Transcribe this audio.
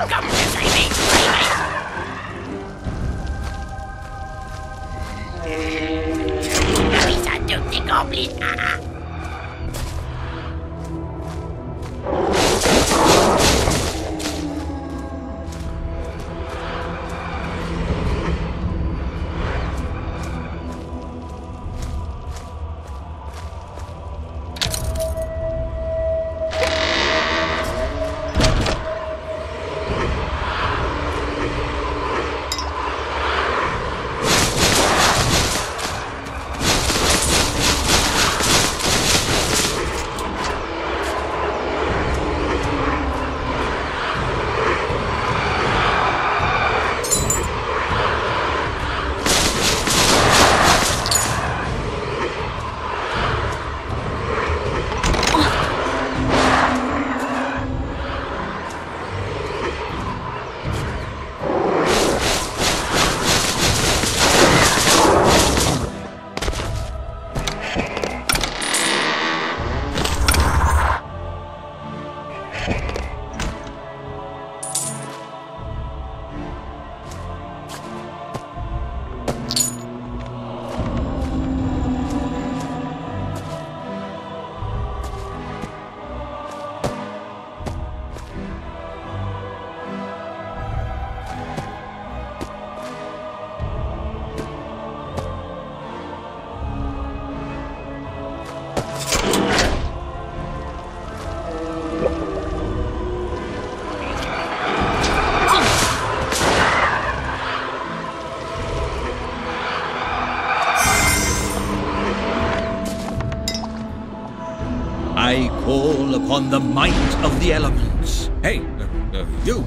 Welcome to Saving Private! These goblin! I call upon the might of the elements. Hey, uh, uh, you!